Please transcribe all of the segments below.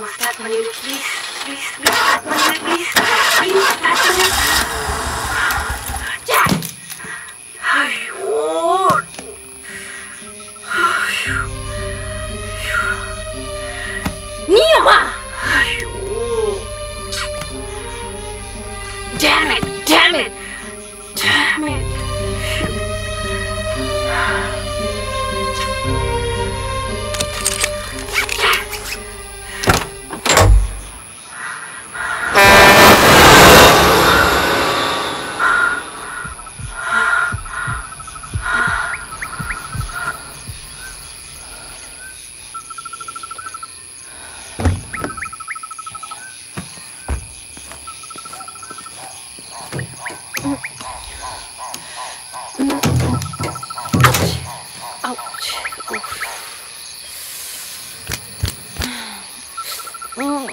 more step on you. Please, please, please.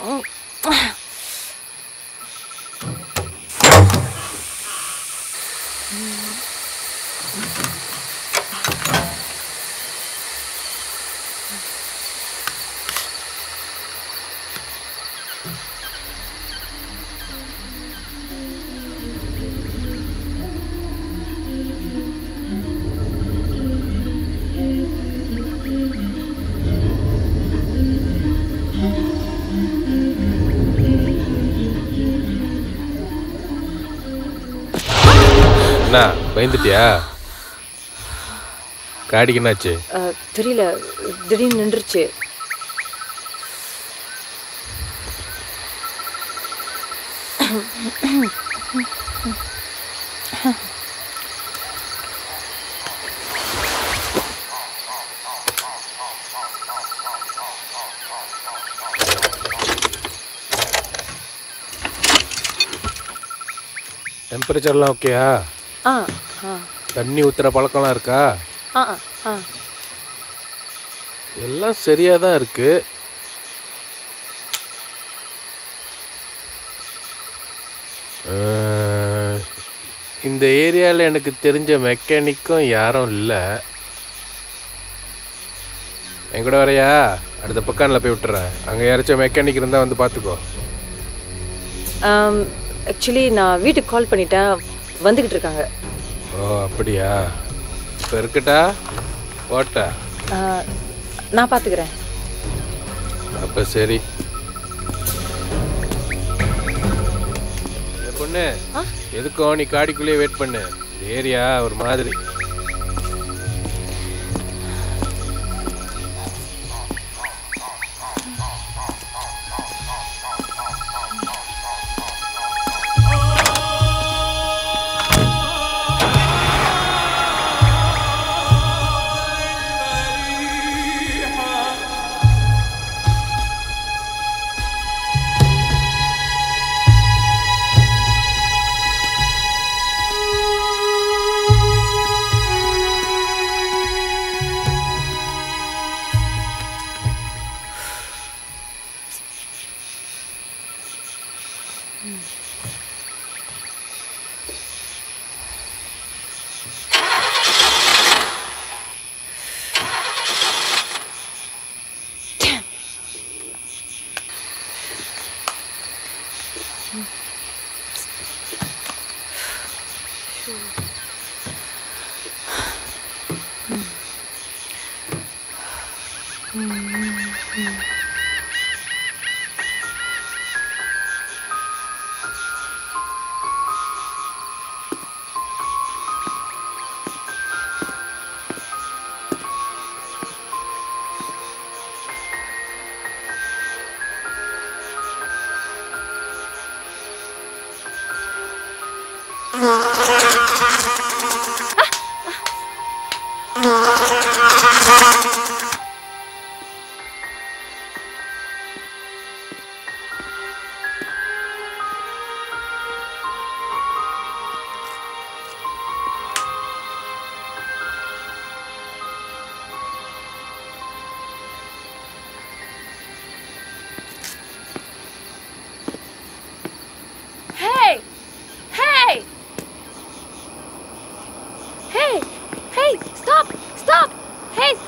うん。என்ன பயந்துட்டியா? காடிக்கு என்னாச்சு? தெரியல. திடீர்னு நின்றுச்சு. டெம்பரேச்சர்லாம் ஓகேயா ஆ ஆ. தண்ணி ஊற்றுற பழக்கம்லாம் இருக்கா? ஆ ஆ எல்லாம் சரியாக தான் இருக்கு. இந்த ஏரியாவில் எனக்கு தெரிஞ்ச மெக்கானிக்கும் யாரும் இல்லை. என் கூட வரையா? அடுத்த பக்கானில் போய் விட்டுறேன். அங்கே யாராச்சும் மெக்கானிக் இருந்தால் வந்து பார்த்துக்கோ ஆக்சுவலி நான் வீட்டுக்கு கால் பண்ணிட்டேன். வந்துக்கிட்டு இருக்காங்க ஓ அப்படியா? இப்போ இருக்கட்டா? போட்டா? ஆ, நான் பார்த்துக்கிறேன் அப்போ சரி. பொண்ணு? எதுக்கும் நீ காடிக்குள்ளேயே வெயிட் பண்ணு. ஏரியா ஒரு மாதிரி. Mm. 아! 아. Hey! Hey! Stop! Stop! Hey!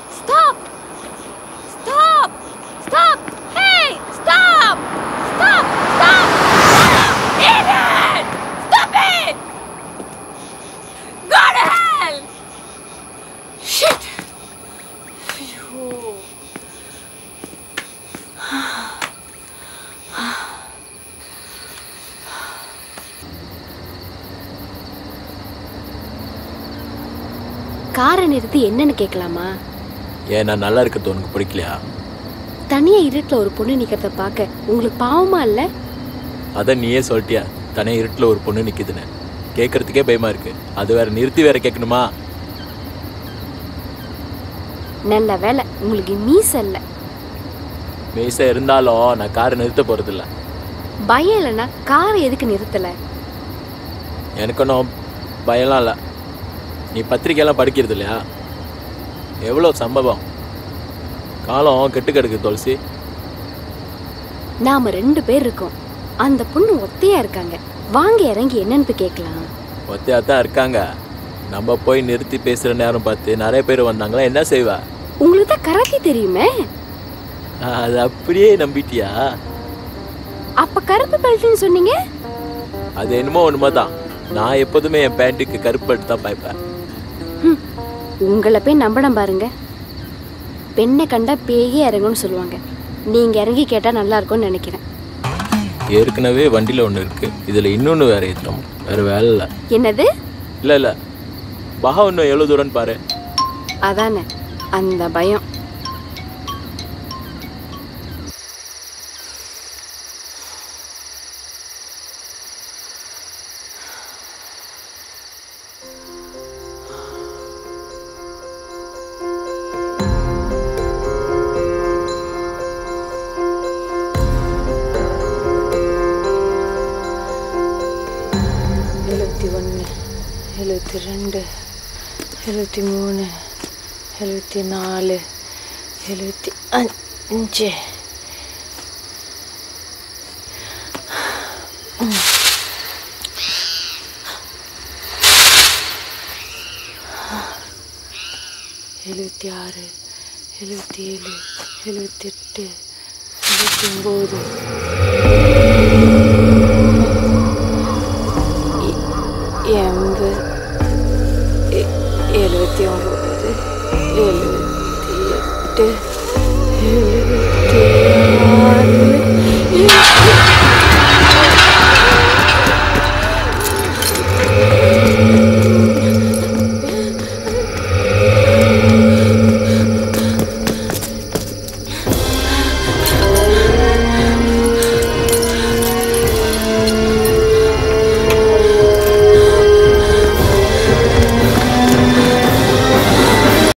காரை நிறுத்தி என்னன்னு கேட்கலாமா? ஏன் நான் நல்லா இருக்கிறது உனக்கு பிடிக்கலையா? தனியா இருட்டில் ஒரு பொண்ணு நிக்கிறத பார்க்க உங்களுக்கு பாவமா இல்ல? அதான் நீயே சொல்லிட்டியா? தனே இருட்டில் ஒரு பொண்ணு நிற்கிதுன்னு கேட்கறதுக்கே பயமா இருக்கு. அது வேற நிறுத்தி வேற கேட்கணுமா? நல்ல வேலை உங்களுக்கு மீச இல்ல. மீசை இருந்தாலும் நான் காரை நிறுத்த போறதில்ல. பயம் இல்லைன்னா காரை எதுக்கு நிறுத்தல? எனக்கு ஒன்றும் பயம்லாம் இல்லை. நீ பத்திரிக்கையெல்லாம் படிக்கிறது இல்லையா? எவ்வளோ சம்பவம்? காலம் கெட்டு கிடக்கு துளசி. நாம ரெண்டு பேர் இருக்கோம். அந்த பொண்ணு ஒத்தையா இருக்காங்க. வாங்க இறங்கி என்னன்னு கேட்கலாம். ஒத்தையாக தான் இருக்காங்க. நம்ம போய் நிறுத்தி பேசுகிற நேரம் பார்த்து நிறைய பேர் வந்தாங்களா? என்ன செய்வ? உங்களுக்கு தான் கராத்தே தெரியுமே? அது அப்படியே நம்பிட்டியா? அப்ப கருப்பு பெல்ட்னு சொன்னீங்க? அது என்னமோ ஒன்றுமா தான் நான் எப்போதுமே என் பேண்ட்டுக்கு கருப்பு எடுத்து தான் பாய்ப்பேன். உங்களை போய் நம்பணும் பாருங்க. பெண்ணை கண்டா பேயே இறங்கும்னு சொல்லுவாங்க. நீங்க இறங்கி கேட்டா நல்லா இருக்கும்னு நினைக்கிறேன். ஏற்கனவே வண்டியில் ஒன்று இருக்குது இதில் இன்னொன்று வேற ஏற்றணும் வேறு வேலை இல்லை. என்னது? இல்லை இல்லை. பகா இன்னும் எவ்வளோ தூரம்னு பாரு. அதானே. அந்த பயம். எழுபத்தி ஒன்று எழுபத்தி ரெண்டு எழுபத்தி மூணு எழுபத்தி நாலு எழுபத்தி அஞ்சு. எழுபத்தி ஆறு எழுபத்தி ஏழு எழுபத்தி எட்டு எழுபத்தி ஒம்பது. meteoro.